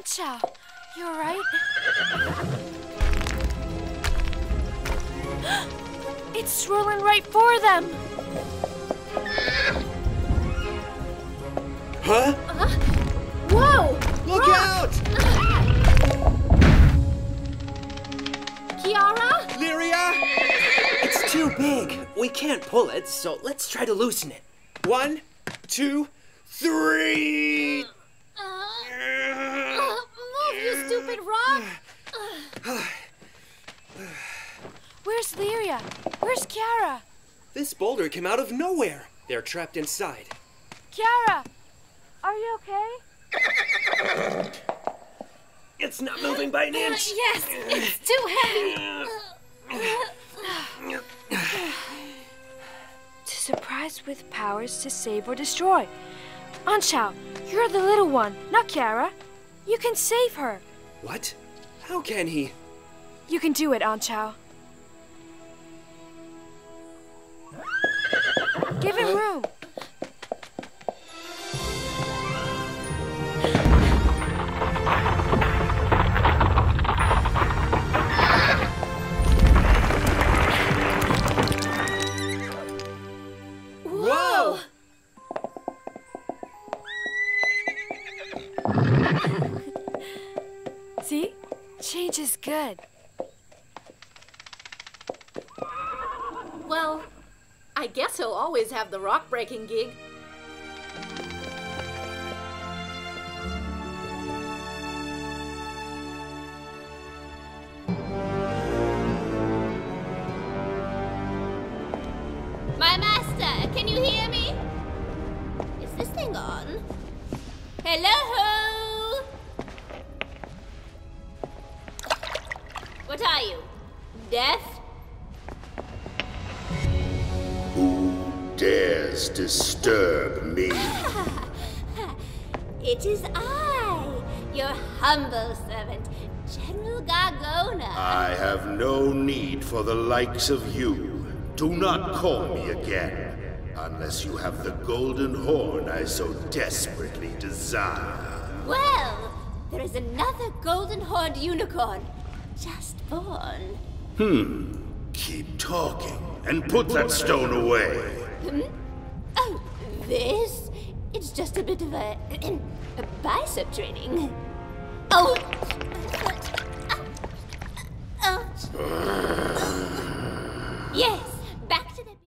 Onchao, you alright? it's swirling right for them. Huh? Uh-huh. Whoa! Look out! Kiara? Lyria! It's too big. We can't pull it, so let's try to loosen it. One, two, three. You stupid rock! Where's Lyria? Where's Kiara? This boulder came out of nowhere. They're trapped inside. Kiara! Are you okay? It's not moving by an uh, inch. Yes, it's too heavy. to surprise with powers to save or destroy. Onchao, you're the little one, not Kiara. You can save her. What? How can he? You can do it, Onchao. Give it room. See? Change is good. Well, I guess he'll always have the rock breaking gig. My master, can you hear me? Is this thing on? Hello? What are you? Deaf? dares disturb me. It is I, your humble servant, General Gargona. I have no need for the likes of you. Do not call me again, unless you have the golden horn I so desperately desire. Well, there is another golden horned unicorn just born. Hmm. Keep talking and put that stone away. Hmm? Oh, this? It's just a bit of a, a bicep training. Oh! Oh!